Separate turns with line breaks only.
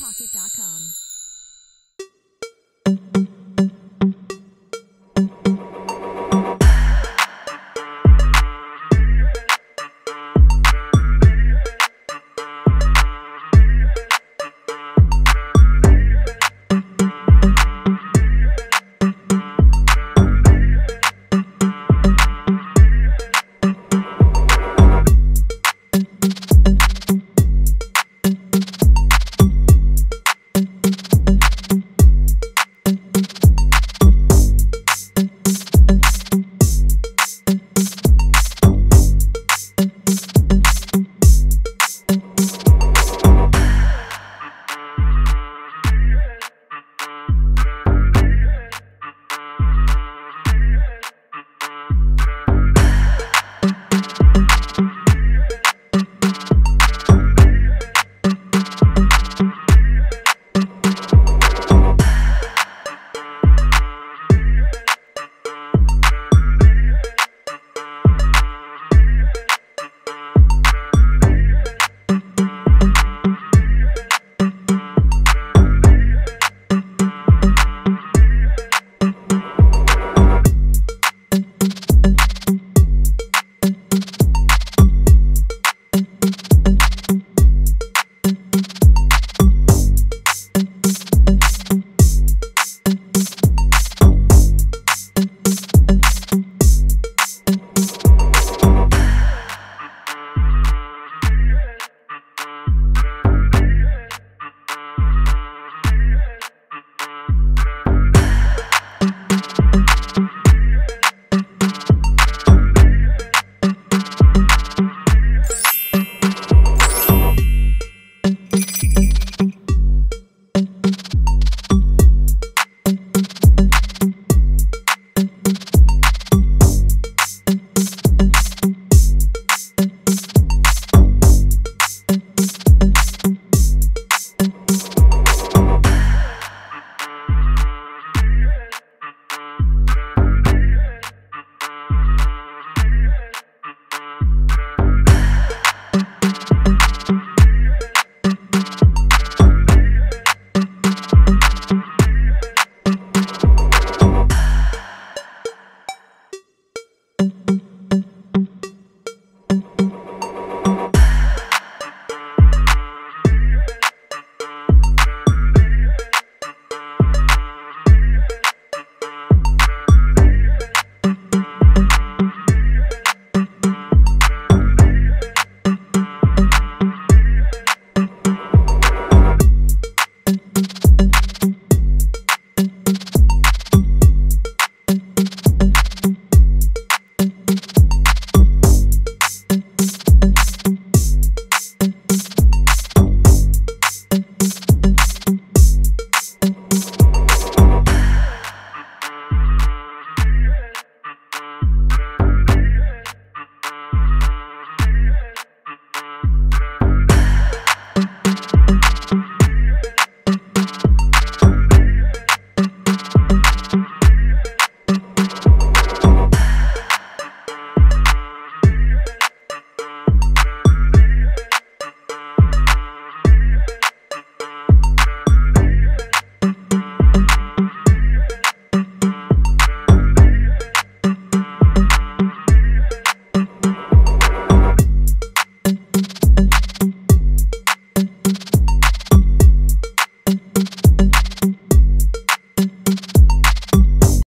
RadioPocket.com.